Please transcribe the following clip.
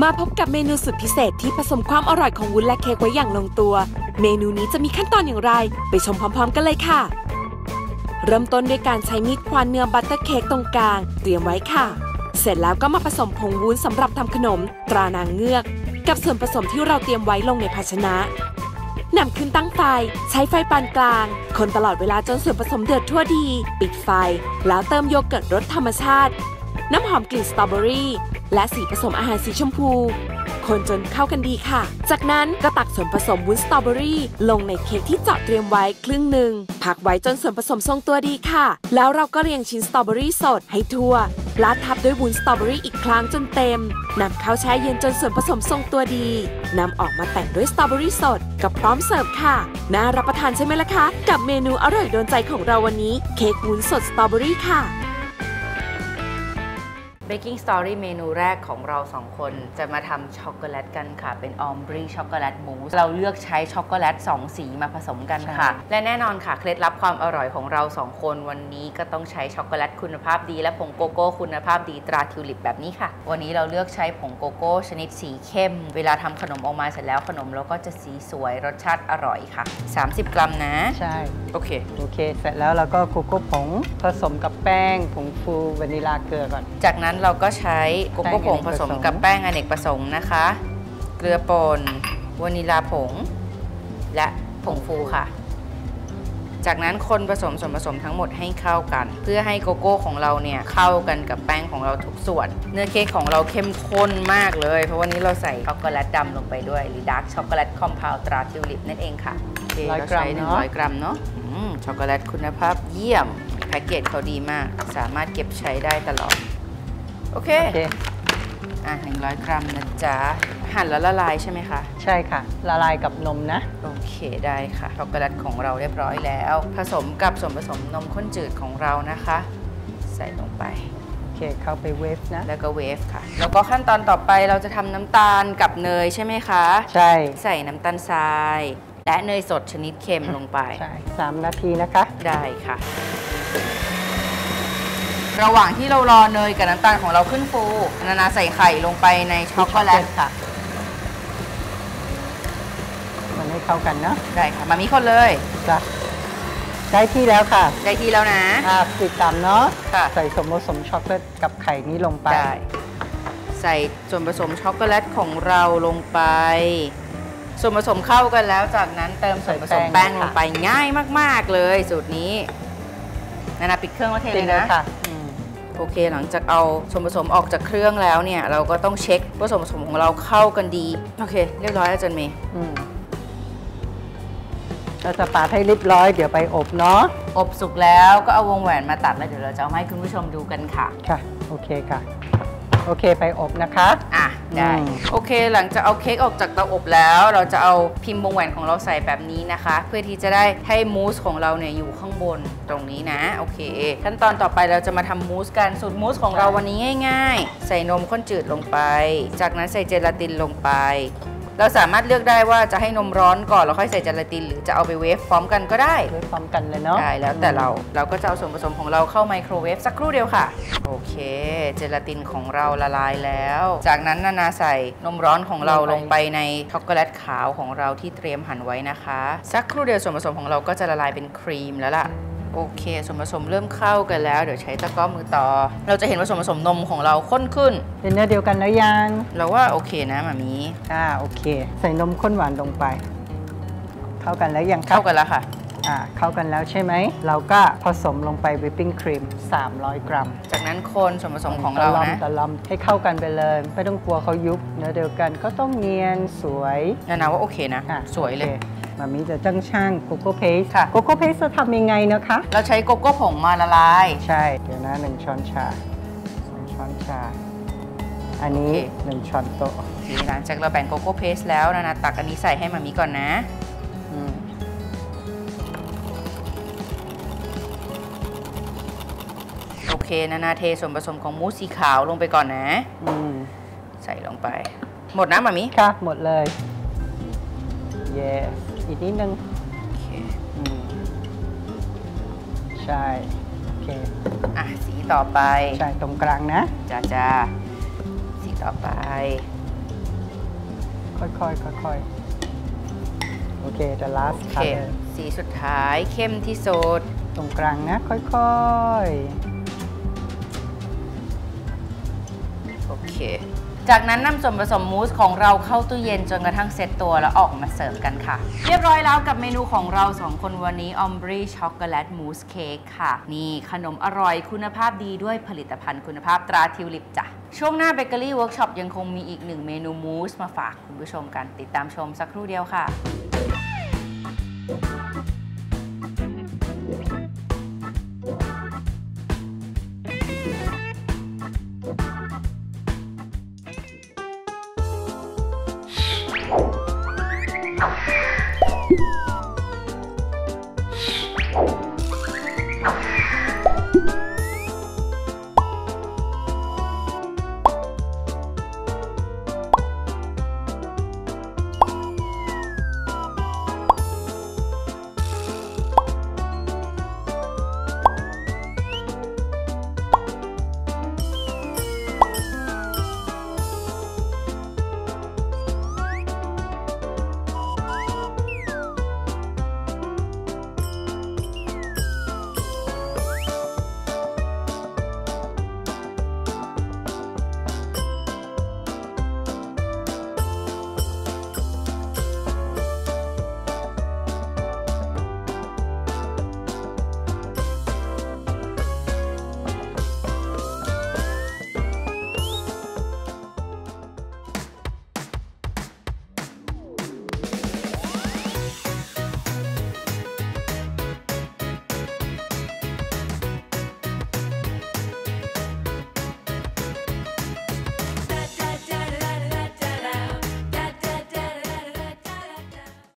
มาพบกับเมนูสุดพิเศษที่ผสมความอร่อยของวุ้นและเค้กไว้อย่างลงตัว เมนูนี้จะมีขั้นตอนอย่างไร ไปชมพร้อม ๆ กันเลยค่ะ เริ่มต้นด้วยการใช้มีดควานเนื้อบัตเตอร์เค้กตรงกลาง เตรียมไว้ค่ะ เสร็จแล้วก็มาผสมผงวุ้นสำหรับทำขนม ตรานางเงือก กับส่วนผสมที่เราเตรียมไว้ลงในภาชนะนำขึ้นตั้งไฟ ใช้ไฟปานกลาง คนตลอดเวลาจนส่วนผสมเดือดทั่วดี ปิดไฟ แล้วเติมโยเกิร์ตรสธรรมชาติ น้ำหอมกลิ่นสตรอเบอรี่ และสีผสมอาหารสีชมพู คนจนเข้ากันดีค่ะ จากนั้นก็ตักส่วนผสมวุ้นสตรอเบอรี่ ลงในเค้กที่เจาะเตรียมไว้ครึ่งหนึ่งพักไว้จนส่วนผสมทรงตัวดีค่ะ แล้วเราก็เรียงชิ้นสตรอเบอรี่สดให้ทั่วราดทับด้วยวุ้นสตรอเบอรี่อีกครั้งจนเต็มนำเข้าแช่เย็นจนส่วนผสมทรงตัวดีนำออกมาแต่งด้วยสตรอเบอรี่สดกับพร้อมเสิร์ฟค่ะ น่ารับประทานใช่ไหมล่ะคะ กับเมนูอร่อยโดนใจของเราวันนี้ เค้กวุ้นสดสตรอเบอรี่ค่ะ Baking Story เมนูแรกของเราสองคนจะมาทำช็อกโกแลตกันค่ะ เป็น ombre ช็อกโกแลตมูส เราเลือกใช้ช็อกโกแลต 2 สีมาผสมกันค่ะ และแน่นอนค่ะ เคล็ดลับความอร่อยของเราสองคนวันนี้ก็ต้องใช้ช็อกโกแลตคุณภาพดี และผงโกโก้คุณภาพดีตราทิวลิปแบบนี้ค่ะ วันนี้เราเลือกใช้ผงโกโก้ชนิดสีเข้ม เวลาทำขนมออกมาเสร็จแล้วขนมเราก็จะสีสวยรสชาติอร่อยค่ะ 30 กรัมนะ ใช่ โอเค โอเค เสร็จแล้วเราก็โกโก้ผงผสมกับแป้งผงฟูวานิลาเกลือก่อน จากนั้นเราก็ใช้โกโก้ผงผแป้งอเนกประสสมงค์กับแป้งอเนกประสงค์นะคะ เกลือป่นวานิลาผง และผงฟูค่ะ จากนั้นคนผสมส่วนผสมทั้งหมดให้เข้ากัน เพื่อให้โกโก้ของเราเนี่ยเข้ากันกับแป้งของเราทุกส่วน เนื้อเค้กของเราเข้มข้นมากเลย เพราะวันนี้เราใส่ช็อกโกแลตดำลงไปด้วยหรือ dark chocolate compound ตราทิวลิปนั่นเองค่ะโอเคร้อยเรากรัมใช้เนอะ100กรัมเนาะอืมช็อกโกแลตคุณภาพเยี่ยมแพ็กเกจเขาดีมาก สามารถเก็บใช้ได้ตลอด โอเค โอเค อะ100กรัมนะจ๊ะ หั่นแล้วละลายใช่ไหมคะ ใช่ค่ะ ละลายกับนมนะ โอเคได้ค่ะช็อกโกแลตของเราเรียบร้อยแล้ว ผสมกับส่วนผสมนมข้นจืดของเรานะคะ ใส่ลงไป โอเค เข้าไปเวฟนะ แล้วก็เวฟค่ะ แล้วก็ขั้นตอนต่อไปเราจะทำน้ำตาลกับเนยใช่ไหมคะ ใช่ ใส่น้ำตาลทราย และเนยสดชนิดเค็มลงไป ใช่สามนาทีนะคะ ได้ค่ะ ระหว่างที่เรารอเนยกับน้ำตาลของเราขึ้นฟู นานาใส่ไข่ลงไปในช็อกโกแลตค่ะ มันให้เข้ากันนะได้ค่ะ มามีคนเลย จ้ะได้ที่แล้วค่ะได้ที่แล้วนะ อ่าปิดตามเนาะค่ะ ใส่สมผสมช็อกโกแลตกับไข่นี้ลงไป ได้ใส่ส่วนผสมช็อกโกแลตของเราลงไป ส่วนผสมเข้ากันแล้วจากนั้นเติมส่วนผสมใส่แป้แป้งงลงไปง่ายมาก ๆเลยสูตรนี้นานาปิดเครื่องแล้วเทปิเลดยเลยนะ ค่ะอืม โอเคหลังจากเอาส่วนผสมออกจากเครื่องแล้วเนี่ย เราก็ต้องเช็คว่าส่วนผสมของเราเข้ากันดี โอเค เรียบร้อยอาจารย์เมย์อืมเราจะปาดให้เรียบร้อยเดี๋ยวไปอบเนาะอบสุกแล้วก็เอาวงแหวนมาตัดแล้วเดี๋ยวเราจะเอามาให้คุณผู้ชมดูกันค่ะ ค่ะ โอเคค่ะ โอเคไปอบนะคะอะ ได้อืมโอเค หลังจากเอาเค้กออกจากเตาอบแล้ว เราจะเอาพิมพ์วงแหวนของเราใส่แบบนี้นะคะ เพื่อที่จะได้ให้มูสของเราเนี่ยอยู่ข้างบนตรงนี้นะ โอเค ขั้นตอนต่อไปเราจะมาทำมูสกัน สูตรมูสของเราวันนี้ง่าย ๆ ใส่นมข้นจืดลงไป จากนั้นใส่เจลาตินลงไป เราสามารถเลือกได้ว่าจะให้นมร้อนก่อนแล้วค่อยใส่เจลาติน หรือจะเอาไปเวฟพร้อมกันก็ได้ด้วยพร้อมกันเลยเนาะได้แล้วแต่เราเราก็จะเอาส่วนผสมของเราเข้าไมโครเวฟสักครู่เดียวค่ะ โอเค เจลาตินของเราละลายแล้ว จากนั้นนานาใส่นมร้อนของเราลงไปในช็อกโกแลตขาวของเราที่เตรียมหั่นไว้นะคะ สักครู่เดียวส่วนผสมของเราก็จะละลายเป็นครีมแล้วล่ะ โอเคส่วนผสมเริ่มเข้ากันแล้ว เดี๋ยวใช้ตะกร้อมือต่อ เราจะเห็นว่าส่วนผสมนมของเราข้นขึ้น เป็นเนื้อเดียวกันแล้วยัง เราว่าโอเคนะหมามีอ่าโอเค ใส่นมข้นหวานลงไป เข้ากันแล้วยังครับเข้ากันแล้วค่ะอ่าเข้ากันแล้วใช่ไหม เราก็ผสมลงไปวิปปิ้งครีม 300 กรัม จากนั้นคนส่วนผสมของเราตะลอมนะตะลอมให้เข้ากันไปเลย ไม่ต้องกลัวเขายุบ เนื้อเดียวกันก็ต้องเนียนสวยนานาว่าโอเคนะอะสวยเลยโอค มามีจะจ้างช่างโกโก้เพสค่ะโกโก้เพสจะทำยังไงนะคะ เราใช้โกโก้ผงมาละลาย ใช่ เดี๋ยวนะหนึ่งช้อนชาสองช้อนชา อันนี้โอเคหนึ่งช้อนโต๊ะทีหลังจากเราแบ่งโกโก้เพสแล้วนานาตักอันนี้ใส่ให้มามีก่อนนะอืมโอเคนานาเทส่วนผสมของมูสสีขาวลงไปก่อนนะอืมใส่ลงไป หมดนะมามิค่ะ หมดเลยเย้ อีกนิดนึงโอเคอืมใช่โอเคอะสีต่อไปใช่ตรงกลางนะ จ้าจ้าสีต่อไป ค่อยๆค่อยๆโอเค the last โอเค color สีสุดท้ายเข้มที่สุดตรงกลางนะ ค่อยโอเค จากนั้นนำส่วนผสมมูสของเราเข้าตู้เย็นจนกระทั่งเซ็ตตัวแล้วออกมาเสิร์ฟกันค่ะ เรียบร้อยแล้วกับเมนูของเราสองคนวันนี้ ombre ช็อกโกแลตมูสเค้กค่ะ นี่ขนมอร่อยคุณภาพดีด้วยผลิตภัณฑ์คุณภาพตราทิวลิปจ้ะ ช่วงหน้าเบเกอรี่เวิร์กช็อปยังคงมีอีกหนึ่งเมนูมูสมาฝากคุณผู้ชมกันติดตามชมสักครู่เดียวค่ะ